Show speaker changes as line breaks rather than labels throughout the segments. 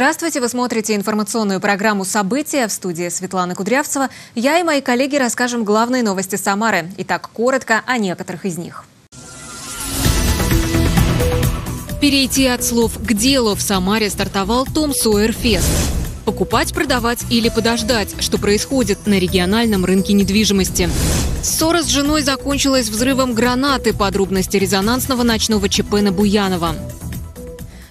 Здравствуйте, вы смотрите информационную программу «События» в студии Светланы Кудрявцева. Я и мои коллеги расскажем главные новости Самары. Итак, коротко о некоторых из них. Перейти от слов к делу в Самаре стартовал Том Сойер Фест. Покупать, продавать или подождать, что происходит на региональном рынке недвижимости. Ссора с женой закончилась взрывом гранаты. Подробности резонансного ночного ЧП на Буянова.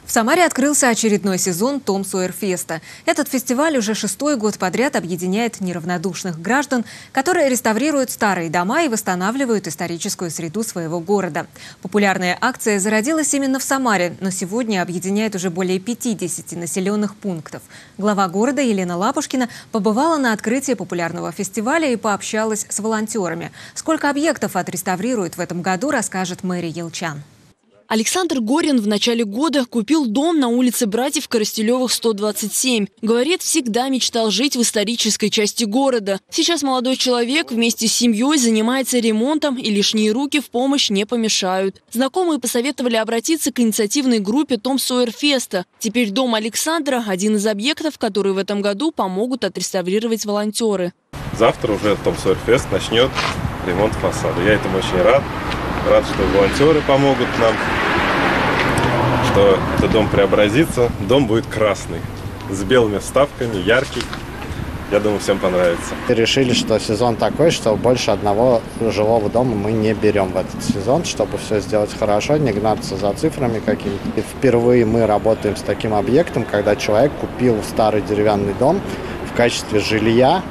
В Самаре открылся очередной сезон Том Сойер Феста. Этот фестиваль уже шестой год подряд объединяет неравнодушных граждан, которые реставрируют старые дома и восстанавливают историческую среду своего города. Популярная акция зародилась именно в Самаре, но сегодня объединяет уже более 50 населенных пунктов. Глава города Елена Лапушкина побывала на открытии популярного фестиваля и пообщалась с волонтерами. Сколько объектов отреставрируют в этом году, расскажет Мэри Елчан.
Александр Горин в начале года купил дом на улице Братьев Коростелевых, 127. Говорит, всегда мечтал жить в исторической части города. Сейчас молодой человек вместе с семьей занимается ремонтом, и лишние руки в помощь не помешают. Знакомые посоветовали обратиться к инициативной группе Том Сойер Феста. Теперь дом Александра – один из объектов, которые в этом году помогут отреставрировать волонтеры.
Завтра уже Том Сойер Фест начнет ремонт фасада. Я этому очень рад. Рад, что волонтеры помогут нам, что этот дом преобразится. Дом будет красный, с белыми вставками, яркий. Я думаю, всем понравится.
Решили, что сезон такой, что больше одного жилого дома мы не берем в этот сезон, чтобы все сделать хорошо, не гнаться за цифрами какими-то. Впервые мы работаем с таким объектом, когда человек купил старый деревянный дом в качестве жилья,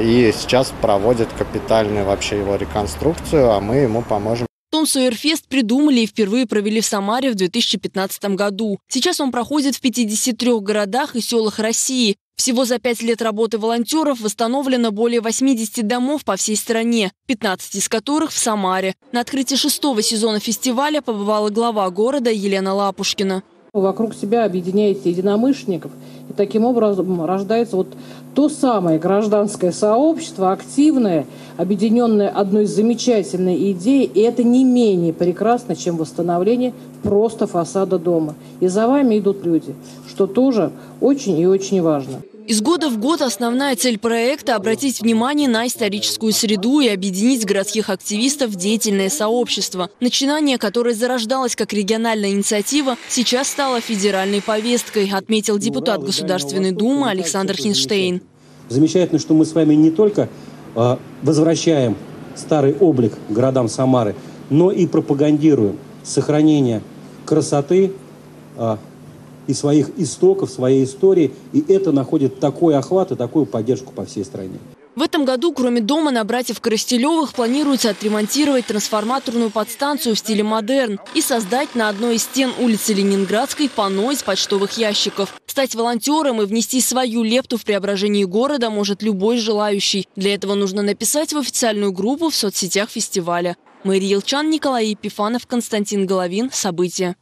и сейчас проводят капитальную вообще его реконструкцию, а мы ему поможем.
Том Сойерфест придумали и впервые провели в Самаре в 2015 году. Сейчас он проходит в 53 городах и селах России. Всего за пять лет работы волонтеров восстановлено более 80 домов по всей стране, 15 из которых в Самаре. На открытии шестого сезона фестиваля побывала глава города Елена Лапушкина.
Вокруг себя объединяете единомышленников, и таким образом рождается вот то самое гражданское сообщество, активное, объединенное одной замечательной идеей, и это не менее прекрасно, чем восстановление просто фасада дома. И за вами идут люди, что тоже очень и очень важно.
Из года в год основная цель проекта – обратить внимание на историческую среду и объединить городских активистов в деятельное сообщество. Начинание, которое зарождалось как региональная инициатива, сейчас стало федеральной повесткой, отметил депутат Государственной Думы Александр Хинштейн.
Замечательно, что мы с вами не только э, возвращаем старый облик городам Самары, но и пропагандируем сохранение красоты, э, и своих истоков, своей истории, и это находит такой охват и такую поддержку по всей стране.
В этом году, кроме дома на братьев Коростелевых, планируется отремонтировать трансформаторную подстанцию в стиле модерн и создать на одной из стен улицы Ленинградской панно из почтовых ящиков. Стать волонтером и внести свою лепту в преображение города может любой желающий. Для этого нужно написать в официальную группу в соцсетях фестиваля. Мэри Елчан, Николай Епифанов, Константин Головин. События.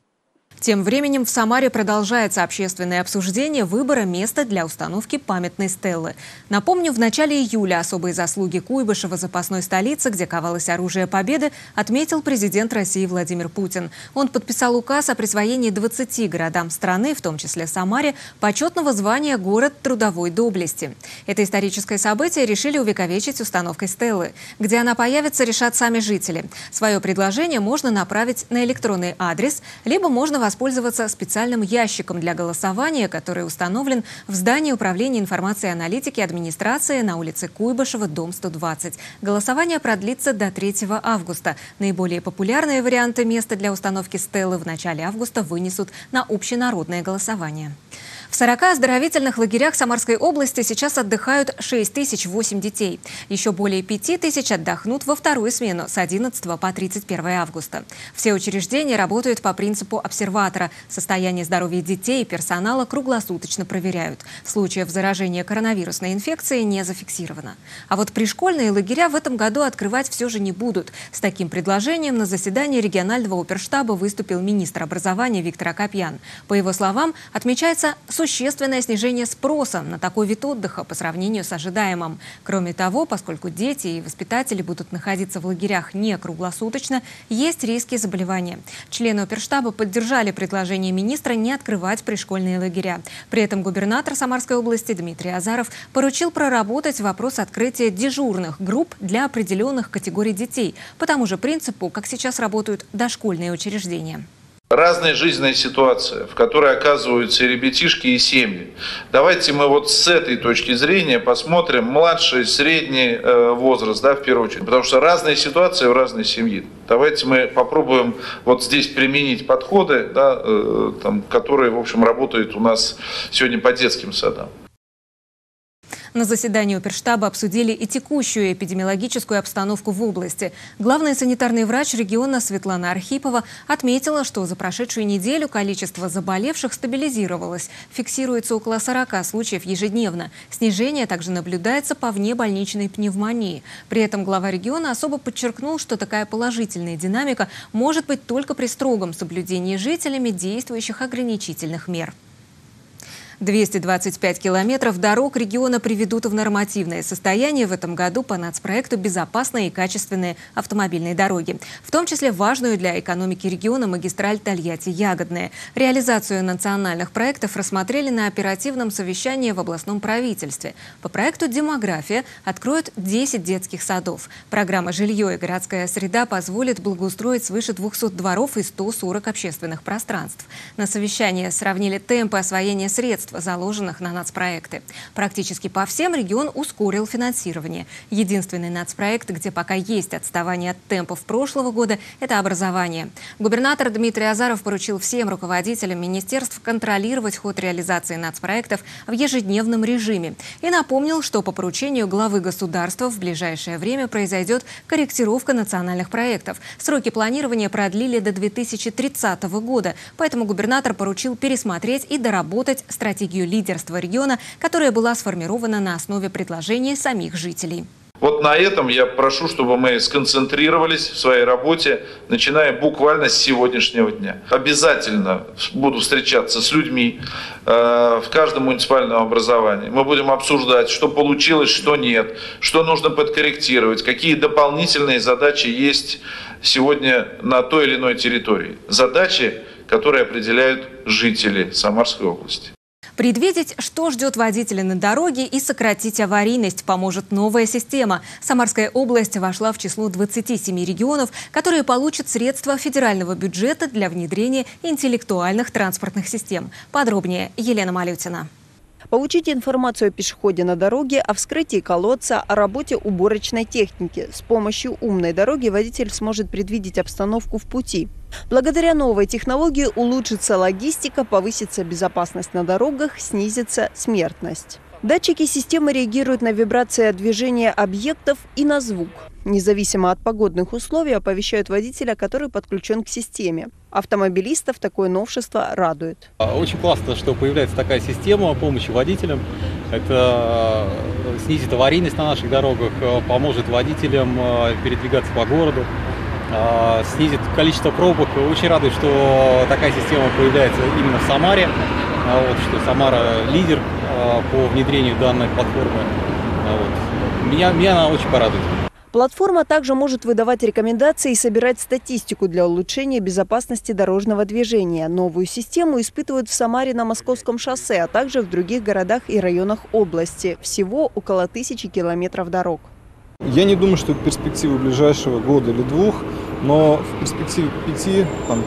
Тем временем в Самаре продолжается общественное обсуждение выбора места для установки памятной стеллы. Напомню, в начале июля особые заслуги Куйбышева запасной столицы, где ковалось оружие победы, отметил президент России Владимир Путин. Он подписал указ о присвоении 20 городам страны, в том числе Самаре, почетного звания «Город трудовой доблести». Это историческое событие решили увековечить установкой стеллы. Где она появится, решат сами жители. Свое предложение можно направить на электронный адрес, либо можно воспользоваться специальным ящиком для голосования, который установлен в здании Управления информации и аналитики администрации на улице Куйбышева, дом 120. Голосование продлится до 3 августа. Наиболее популярные варианты места для установки стелы в начале августа вынесут на общенародное голосование. В 40 оздоровительных лагерях Самарской области сейчас отдыхают 6 тысяч 8 детей. Еще более 5 тысяч отдохнут во вторую смену с 11 по 31 августа. Все учреждения работают по принципу обсерватора. Состояние здоровья детей и персонала круглосуточно проверяют. Случаев заражения коронавирусной инфекцией не зафиксировано. А вот пришкольные лагеря в этом году открывать все же не будут. С таким предложением на заседании регионального оперштаба выступил министр образования Виктор Акопьян. По его словам, отмечается существенное снижение спроса на такой вид отдыха по сравнению с ожидаемым. Кроме того, поскольку дети и воспитатели будут находиться в лагерях не круглосуточно, есть риски заболевания. Члены оперштаба поддержали предложение министра не открывать пришкольные лагеря. При этом губернатор Самарской области Дмитрий Азаров поручил проработать вопрос открытия дежурных групп для определенных категорий детей по тому же принципу, как сейчас работают дошкольные учреждения.
Разная жизненная ситуация, в которой оказываются и ребятишки, и семьи. Давайте мы вот с этой точки зрения посмотрим младший, средний э, возраст, да, в первую очередь. Потому что разные ситуации в разной семье. Давайте мы попробуем вот здесь применить подходы, да, э, там, которые, в общем, работают у нас сегодня по детским садам.
На заседании оперштаба обсудили и текущую эпидемиологическую обстановку в области. Главный санитарный врач региона Светлана Архипова отметила, что за прошедшую неделю количество заболевших стабилизировалось. Фиксируется около 40 случаев ежедневно. Снижение также наблюдается по внебольничной пневмонии. При этом глава региона особо подчеркнул, что такая положительная динамика может быть только при строгом соблюдении жителями действующих ограничительных мер. 225 километров дорог региона приведут в нормативное состояние в этом году по нацпроекту «Безопасные и качественные автомобильные дороги», в том числе важную для экономики региона магистраль Тольятти-Ягодная. Реализацию национальных проектов рассмотрели на оперативном совещании в областном правительстве. По проекту «Демография» откроют 10 детских садов. Программа «Жилье и городская среда» позволит благоустроить свыше 200 дворов и 140 общественных пространств. На совещании сравнили темпы освоения средств средств, заложенных на нацпроекты. Практически по всем регион ускорил финансирование. Единственный нацпроект, где пока есть отставание от темпов прошлого года, это образование. Губернатор Дмитрий Азаров поручил всем руководителям министерств контролировать ход реализации нацпроектов в ежедневном режиме и напомнил, что по поручению главы государства в ближайшее время произойдет корректировка национальных проектов. Сроки планирования продлили до 2030 года, поэтому губернатор поручил пересмотреть и доработать стратегию стратегию лидерства региона, которая была сформирована на основе предложений самих жителей.
Вот на этом я прошу, чтобы мы сконцентрировались в своей работе, начиная буквально с сегодняшнего дня. Обязательно буду встречаться с людьми э, в каждом муниципальном образовании. Мы будем обсуждать, что получилось, что нет, что нужно подкорректировать, какие дополнительные задачи есть сегодня на той или иной территории. Задачи, которые определяют жители Самарской области.
Предвидеть, что ждет водителя на дороге и сократить аварийность поможет новая система. Самарская область вошла в число 27 регионов, которые получат средства федерального бюджета для внедрения интеллектуальных транспортных систем. Подробнее Елена Малютина.
Получить информацию о пешеходе на дороге, о вскрытии колодца, о работе уборочной техники. С помощью умной дороги водитель сможет предвидеть обстановку в пути. Благодаря новой технологии улучшится логистика, повысится безопасность на дорогах, снизится смертность. Датчики системы реагируют на вибрации движения объектов и на звук. Независимо от погодных условий оповещают водителя, который подключен к системе. Автомобилистов такое новшество радует.
Очень классно, что появляется такая система помощи водителям. Это э, снизит аварийность на наших дорогах, э, поможет водителям э, передвигаться по городу, снизит количество пробок. Очень радует, что такая система появляется именно в Самаре, вот, что Самара лидер по внедрению данной платформы. Вот. Меня, меня она очень порадует.
Платформа также может выдавать рекомендации и собирать статистику для улучшения безопасности дорожного движения. Новую систему испытывают в Самаре на Московском шоссе, а также в других городах и районах области. Всего около тысячи километров дорог.
Я не думаю, что это перспектива ближайшего года или двух, но в перспективе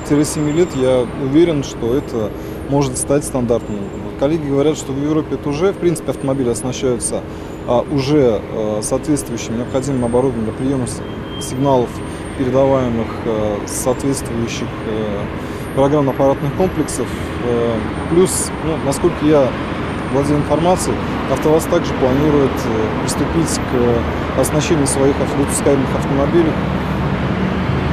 5-7 лет я уверен, что это может стать стандартным. Коллеги говорят, что в Европе это уже, в принципе, автомобили оснащаются уже а, соответствующим необходимым оборудованием для приема сигналов, передаваемых а, соответствующих а, программно-аппаратных комплексов. А, плюс, ну, насколько я владею информацией, АвтоВАЗ также планирует а, приступить к оснащению своих выпускаемых автомобилей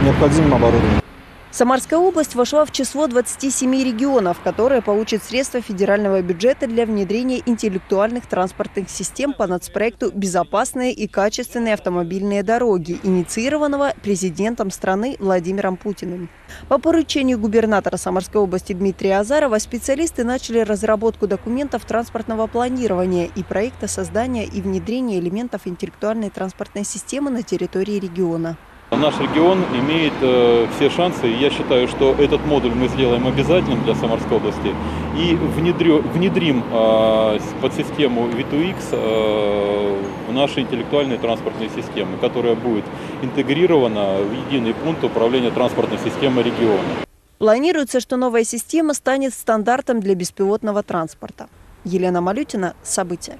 необходимым оборудованием.
Самарская область вошла в число 27 регионов, которые получат средства федерального бюджета для внедрения интеллектуальных транспортных систем по нацпроекту «Безопасные и качественные автомобильные дороги», инициированного президентом страны Владимиром Путиным. По поручению губернатора Самарской области Дмитрия Азарова специалисты начали разработку документов транспортного планирования и проекта создания и внедрения элементов интеллектуальной транспортной системы на территории региона.
Наш регион имеет э, все шансы. Я считаю, что этот модуль мы сделаем обязательным для Самарской области и внедрё, внедрим э, под систему V2X э, в наши интеллектуальные транспортные системы, которая будет интегрирована в единый пункт управления транспортной системой региона.
Планируется, что новая система станет стандартом для беспилотного транспорта. Елена Малютина. События.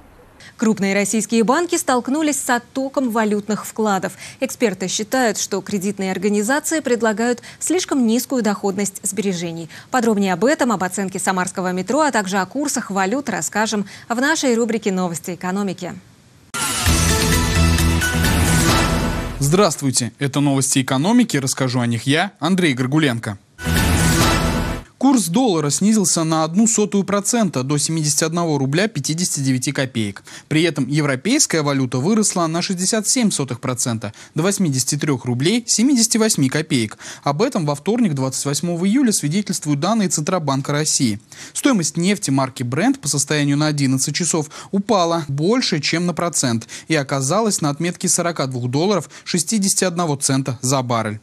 Крупные российские банки столкнулись с оттоком валютных вкладов. Эксперты считают, что кредитные организации предлагают слишком низкую доходность сбережений. Подробнее об этом, об оценке самарского метро, а также о курсах валют расскажем в нашей рубрике «Новости экономики».
Здравствуйте, это новости экономики, расскажу о них я, Андрей Горгуленко. Курс доллара снизился на одну сотую процента до 71 рубля 59 копеек. При этом европейская валюта выросла на 67 сотых процента до 83 рублей 78 копеек. Об этом во вторник, 28 июля, свидетельствуют данные Центробанка России. Стоимость нефти марки Brent по состоянию на 11 часов упала больше, чем на процент и оказалась на отметке 42 долларов 61 цента за баррель.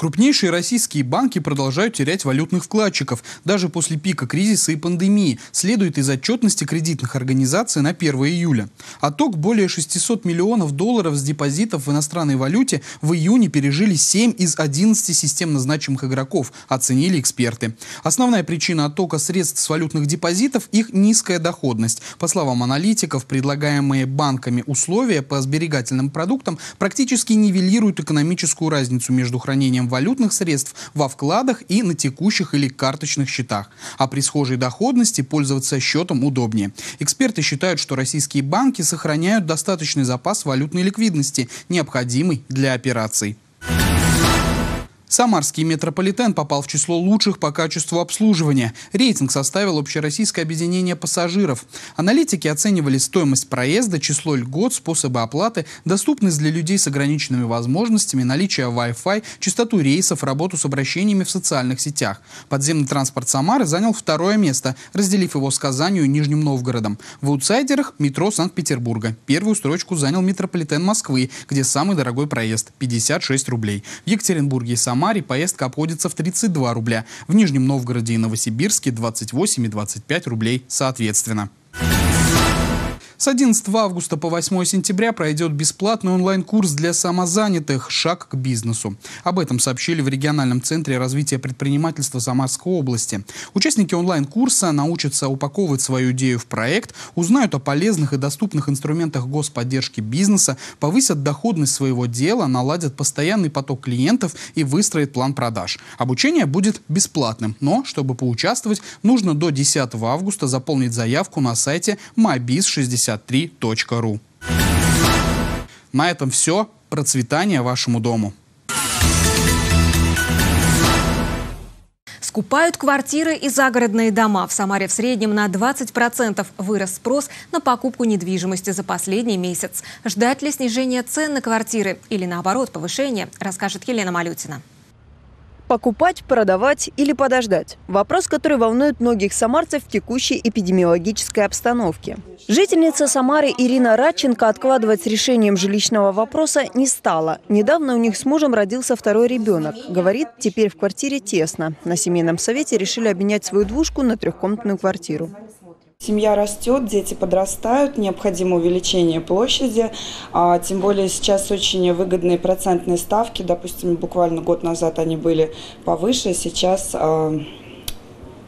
Крупнейшие российские банки продолжают терять валютных вкладчиков даже после пика кризиса и пандемии, следует из отчетности кредитных организаций на 1 июля. Отток более 600 миллионов долларов с депозитов в иностранной валюте в июне пережили 7 из 11 системно значимых игроков, оценили эксперты. Основная причина оттока средств с валютных депозитов – их низкая доходность. По словам аналитиков, предлагаемые банками условия по сберегательным продуктам практически нивелируют экономическую разницу между хранением валютных средств во вкладах и на текущих или карточных счетах. А при схожей доходности пользоваться счетом удобнее. Эксперты считают, что российские банки сохраняют достаточный запас валютной ликвидности, необходимый для операций. Самарский метрополитен попал в число лучших по качеству обслуживания. Рейтинг составил Общероссийское объединение пассажиров. Аналитики оценивали стоимость проезда, число льгот, способы оплаты, доступность для людей с ограниченными возможностями, наличие Wi-Fi, частоту рейсов, работу с обращениями в социальных сетях. Подземный транспорт Самары занял второе место, разделив его с Казанью и Нижним Новгородом. В аутсайдерах метро Санкт-Петербурга. Первую строчку занял метрополитен Москвы, где самый дорогой проезд – 56 рублей. В Екатеринбурге и Самаре Самаре поездка обходится в 32 рубля, в Нижнем Новгороде и Новосибирске 28 и 25 рублей соответственно. С 11 августа по 8 сентября пройдет бесплатный онлайн-курс для самозанятых «Шаг к бизнесу». Об этом сообщили в региональном центре развития предпринимательства Самарской области. Участники онлайн-курса научатся упаковывать свою идею в проект, узнают о полезных и доступных инструментах господдержки бизнеса, повысят доходность своего дела, наладят постоянный поток клиентов и выстроят план продаж. Обучение будет бесплатным, но, чтобы поучаствовать, нужно до 10 августа заполнить заявку на сайте mobiz60 53.ru. На этом все. Процветания вашему дому.
Скупают квартиры и загородные дома. В Самаре в среднем на 20% вырос спрос на покупку недвижимости за последний месяц. Ждать ли снижения цен на квартиры или наоборот повышения, расскажет Елена Малютина.
Покупать, продавать или подождать? Вопрос, который волнует многих самарцев в текущей эпидемиологической обстановке. Жительница Самары Ирина Радченко откладывать с решением жилищного вопроса не стала. Недавно у них с мужем родился второй ребенок. Говорит, теперь в квартире тесно. На семейном совете решили обменять свою двушку на трехкомнатную квартиру.
Семья растет, дети подрастают, необходимо увеличение площади, а, тем более сейчас очень выгодные процентные ставки, допустим, буквально год назад они были повыше, сейчас а,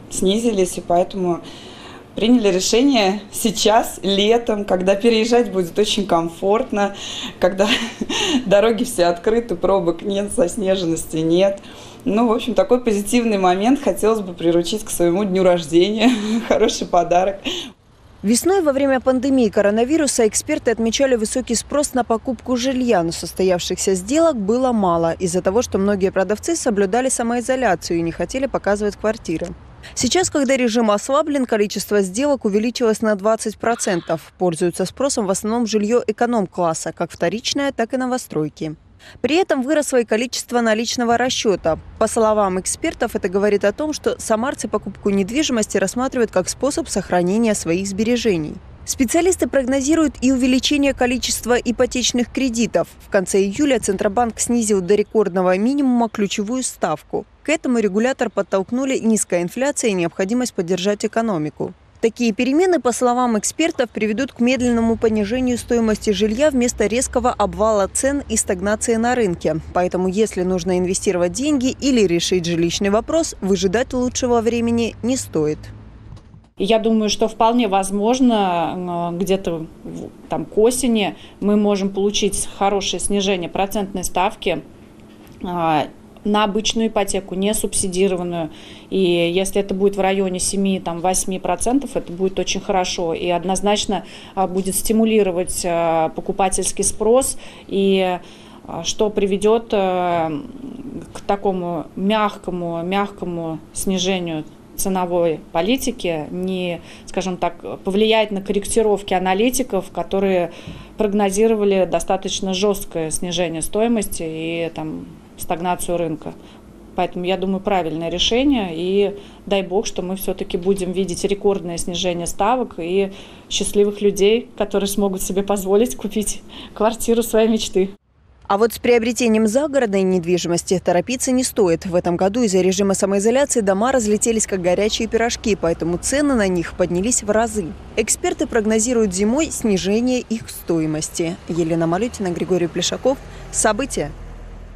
снизились, и поэтому приняли решение сейчас, летом, когда переезжать будет очень комфортно, когда дороги все открыты, пробок нет, заснеженности нет. Ну, в общем, такой позитивный момент хотелось бы приручить к своему дню рождения. Хороший подарок.
Весной во время пандемии коронавируса эксперты отмечали высокий спрос на покупку жилья, но состоявшихся сделок было мало из-за того, что многие продавцы соблюдали самоизоляцию и не хотели показывать квартиры. Сейчас, когда режим ослаблен, количество сделок увеличилось на 20%. Пользуются спросом в основном жилье эконом-класса, как вторичное, так и новостройки. При этом выросло и количество наличного расчета. По словам экспертов, это говорит о том, что самарцы покупку недвижимости рассматривают как способ сохранения своих сбережений. Специалисты прогнозируют и увеличение количества ипотечных кредитов. В конце июля Центробанк снизил до рекордного минимума ключевую ставку. К этому регулятор подтолкнули низкая инфляция и необходимость поддержать экономику. Такие перемены, по словам экспертов, приведут к медленному понижению стоимости жилья вместо резкого обвала цен и стагнации на рынке. Поэтому, если нужно инвестировать деньги или решить жилищный вопрос, выжидать лучшего времени не стоит.
Я думаю, что вполне возможно, э, где-то там к осени мы можем получить хорошее снижение процентной ставки а, на обычную ипотеку, не субсидированную. И если это будет в районе 7-8%, это будет очень хорошо. И однозначно а, будет стимулировать а, покупательский спрос и а, что приведет к такому мягкому, мягкому снижению ценовой политики, не, скажем так, повлияет на корректировки аналитиков, которые прогнозировали достаточно жесткое снижение стоимости и там стагнацию рынка. Поэтому, я думаю, правильное решение. И дай бог, что мы все-таки будем видеть рекордное снижение ставок и счастливых людей, которые смогут себе позволить купить квартиру своей мечты.
А вот с приобретением загородной недвижимости торопиться не стоит. В этом году из-за режима самоизоляции дома разлетелись как горячие пирожки, поэтому цены на них поднялись в разы. Эксперты прогнозируют зимой снижение их стоимости. Елена Малютина, Григорий Плешаков. События.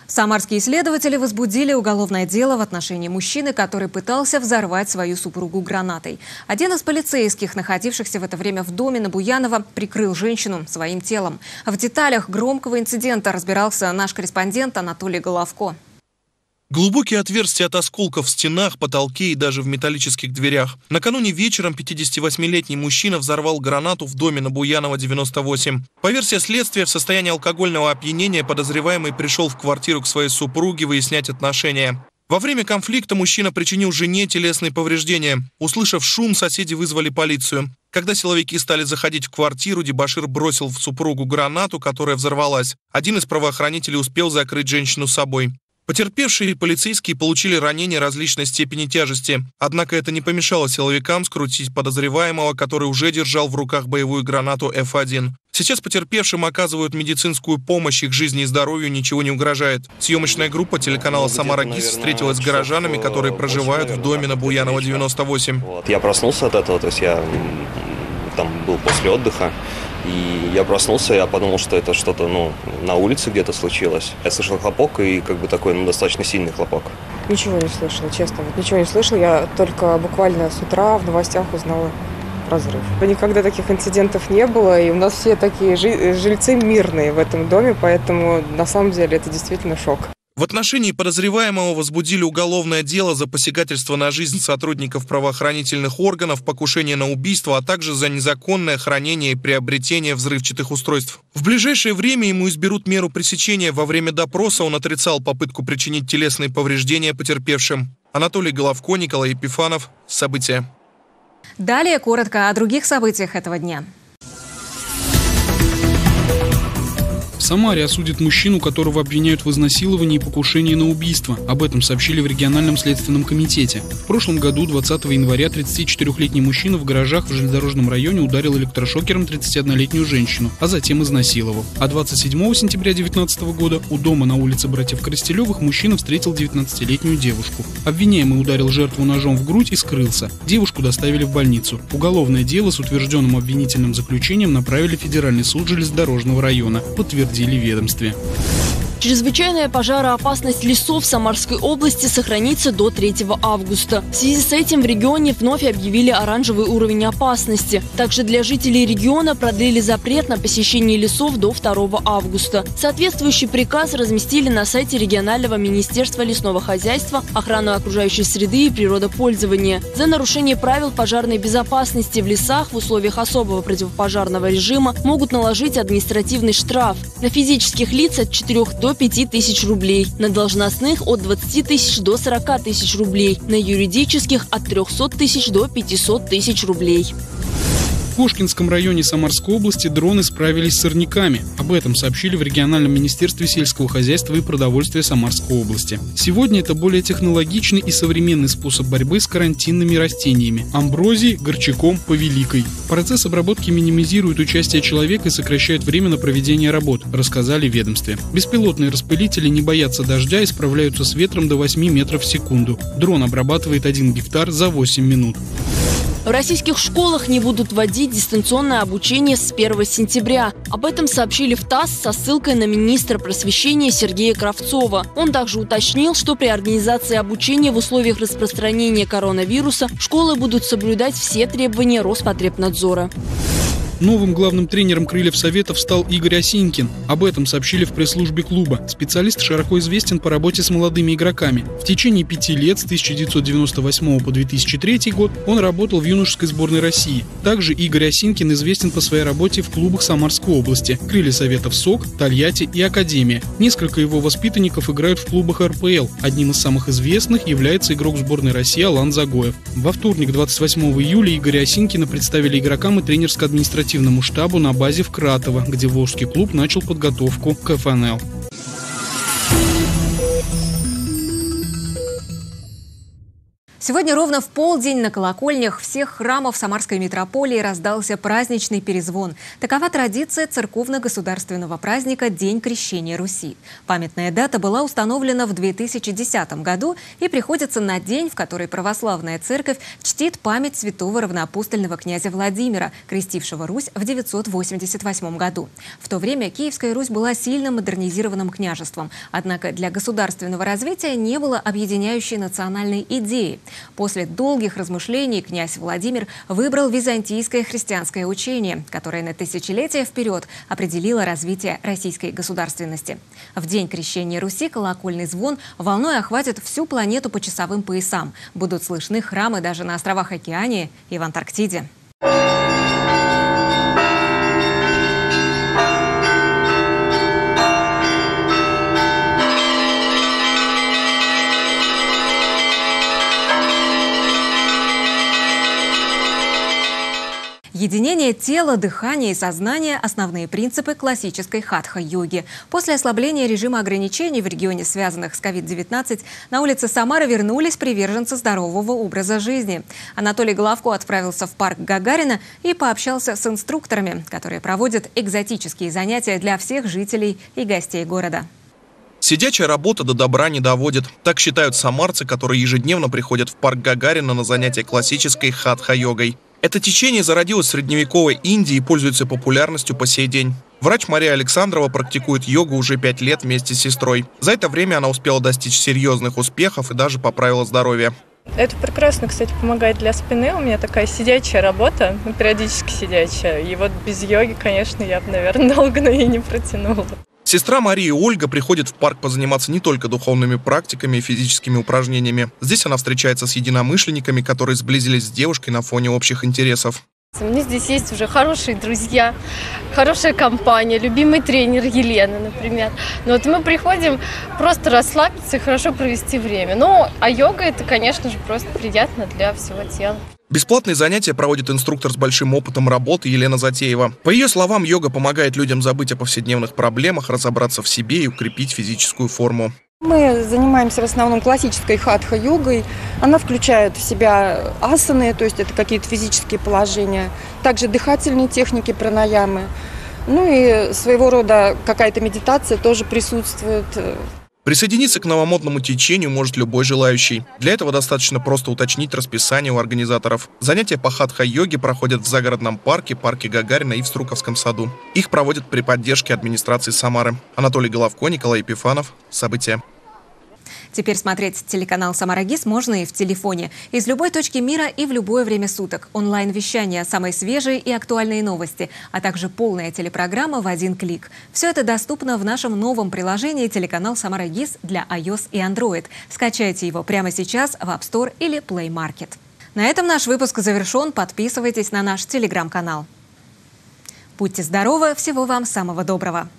Самарские исследователи возбудили уголовное дело в отношении мужчины, который пытался взорвать свою супругу гранатой. Один из полицейских, находившихся в это время в доме на Буянова, прикрыл женщину своим телом. В деталях громкого инцидента разбирался наш корреспондент Анатолий Головко.
Глубокие отверстия от осколков в стенах, потолке и даже в металлических дверях. Накануне вечером 58-летний мужчина взорвал гранату в доме на Буянова, 98. По версии следствия, в состоянии алкогольного опьянения подозреваемый пришел в квартиру к своей супруге выяснять отношения. Во время конфликта мужчина причинил жене телесные повреждения. Услышав шум, соседи вызвали полицию. Когда силовики стали заходить в квартиру, Дебашир бросил в супругу гранату, которая взорвалась. Один из правоохранителей успел закрыть женщину собой. Потерпевшие полицейские получили ранения различной степени тяжести. Однако это не помешало силовикам скрутить подозреваемого, который уже держал в руках боевую гранату F1. Сейчас потерпевшим оказывают медицинскую помощь, их жизни и здоровью ничего не угрожает. Съемочная группа телеканала «Самара ГИС» встретилась с горожанами, которые проживают в доме на Буянова, 98.
Вот. Я проснулся от этого, то есть я там был после отдыха, и я проснулся, я подумал, что это что-то, ну, на улице где-то случилось. Я слышал хлопок, и как бы такой, ну, достаточно сильный хлопок.
Ничего не слышала, честно. Вот ничего не слышала. Я только буквально с утра в новостях узнала про взрыв. Никогда таких инцидентов не было, и у нас все такие жильцы мирные в этом доме, поэтому на самом деле это действительно шок.
В отношении подозреваемого возбудили уголовное дело за посягательство на жизнь сотрудников правоохранительных органов, покушение на убийство, а также за незаконное хранение и приобретение взрывчатых устройств. В ближайшее время ему изберут меру пресечения. Во время допроса он отрицал попытку причинить телесные повреждения потерпевшим. Анатолий Головко, Николай Епифанов. События.
Далее коротко о других событиях этого дня.
Самаре осудит мужчину, которого обвиняют в изнасиловании и покушении на убийство. Об этом сообщили в региональном следственном комитете. В прошлом году, 20 января, 34-летний мужчина в гаражах в железнодорожном районе ударил электрошокером 31-летнюю женщину, а затем изнасиловал. А 27 сентября 2019 года у дома на улице братьев Коростелевых мужчина встретил 19-летнюю девушку. Обвиняемый ударил жертву ножом в грудь и скрылся. Девушку доставили в больницу. Уголовное дело с утвержденным обвинительным заключением направили в Федеральный суд железнодорожного района. Подтвердили подтвердили ведомстве.
Чрезвычайная пожароопасность лесов в Самарской области сохранится до 3 августа. В связи с этим в регионе вновь объявили оранжевый уровень опасности. Также для жителей региона продлили запрет на посещение лесов до 2 августа. Соответствующий приказ разместили на сайте регионального министерства лесного хозяйства, охраны окружающей среды и природопользования. За нарушение правил пожарной безопасности в лесах в условиях особого противопожарного режима могут наложить административный штраф. На физических лиц от 4 до до 5 тысяч рублей, на должностных от 20 тысяч до 40 тысяч рублей, на юридических от 300 тысяч до 500 тысяч рублей.
Кошкинском районе Самарской области дроны справились с сорняками. Об этом сообщили в региональном министерстве сельского хозяйства и продовольствия Самарской области. Сегодня это более технологичный и современный способ борьбы с карантинными растениями – амброзией, горчаком, повеликой. Процесс обработки минимизирует участие человека и сокращает время на проведение работ, рассказали в ведомстве. Беспилотные распылители не боятся дождя и справляются с ветром до 8 метров в секунду. Дрон обрабатывает 1 гектар за 8 минут.
В российских школах не будут вводить дистанционное обучение с 1 сентября. Об этом сообщили в ТАСС со ссылкой на министра просвещения Сергея Кравцова. Он также уточнил, что при организации обучения в условиях распространения коронавируса школы будут соблюдать все требования Роспотребнадзора.
Новым главным тренером «Крыльев Советов» стал Игорь Осинкин. Об этом сообщили в пресс-службе клуба. Специалист широко известен по работе с молодыми игроками. В течение пяти лет, с 1998 по 2003 год, он работал в юношеской сборной России. Также Игорь Осинкин известен по своей работе в клубах Самарской области «Крылья Советов СОК», «Тольятти» и «Академия». Несколько его воспитанников играют в клубах РПЛ. Одним из самых известных является игрок сборной России Алан Загоев. Во вторник, 28 июля, Игоря Осинкина представили игрокам и тренерско-административному оперативному штабу на базе в Кратово, где Волжский клуб начал подготовку к ФНЛ.
Сегодня ровно в полдень на колокольнях всех храмов Самарской митрополии раздался праздничный перезвон. Такова традиция церковно-государственного праздника День Крещения Руси. Памятная дата была установлена в 2010 году и приходится на день, в который православная церковь чтит память святого равноапостольного князя Владимира, крестившего Русь в 988 году. В то время Киевская Русь была сильно модернизированным княжеством, однако для государственного развития не было объединяющей национальной идеи – После долгих размышлений князь Владимир выбрал византийское христианское учение, которое на тысячелетия вперед определило развитие российской государственности. В день крещения Руси колокольный звон волной охватит всю планету по часовым поясам. Будут слышны храмы даже на островах Океании и в Антарктиде. Единение тела, дыхания и сознания – основные принципы классической хатха-йоги. После ослабления режима ограничений в регионе, связанных с COVID-19, на улице Самары вернулись приверженцы здорового образа жизни. Анатолий Головко отправился в парк Гагарина и пообщался с инструкторами, которые проводят экзотические занятия для всех жителей и гостей города.
Сидячая работа до добра не доводит. Так считают самарцы, которые ежедневно приходят в парк Гагарина на занятия классической хатха-йогой. Это течение зародилось в средневековой Индии и пользуется популярностью по сей день. Врач Мария Александрова практикует йогу уже пять лет вместе с сестрой. За это время она успела достичь серьезных успехов и даже поправила здоровье.
Это прекрасно, кстати, помогает для спины. У меня такая сидячая работа, ну, периодически сидячая. И вот без йоги, конечно, я бы, наверное, долго на ней не протянула.
Сестра Марии Ольга приходит в парк позаниматься не только духовными практиками и физическими упражнениями. Здесь она встречается с единомышленниками, которые сблизились с девушкой на фоне общих интересов.
У меня здесь есть уже хорошие друзья, хорошая компания, любимый тренер Елена, например. Но вот мы приходим просто расслабиться и хорошо провести время. Ну, а йога это, конечно же, просто приятно для всего тела.
Бесплатные занятия проводит инструктор с большим опытом работы Елена Затеева. По ее словам, йога помогает людям забыть о повседневных проблемах, разобраться в себе и укрепить физическую форму.
Мы занимаемся в основном классической хатха-йогой. Она включает в себя асаны, то есть это какие-то физические положения, также дыхательные техники пранаямы. Ну и своего рода какая-то медитация тоже присутствует.
Присоединиться к новомодному течению может любой желающий. Для этого достаточно просто уточнить расписание у организаторов. Занятия по хатха-йоге проходят в загородном парке, парке Гагарина и в Струковском саду. Их проводят при поддержке администрации Самары. Анатолий Головко, Николай Епифанов. События.
Теперь смотреть телеканал «Самарагис» можно и в телефоне. Из любой точки мира и в любое время суток. Онлайн-вещание, самые свежие и актуальные новости, а также полная телепрограмма в один клик. Все это доступно в нашем новом приложении телеканал «Самарагис» для iOS и Android. Скачайте его прямо сейчас в App Store или Play Market. На этом наш выпуск завершен. Подписывайтесь на наш телеграм-канал. Будьте здоровы, всего вам самого доброго.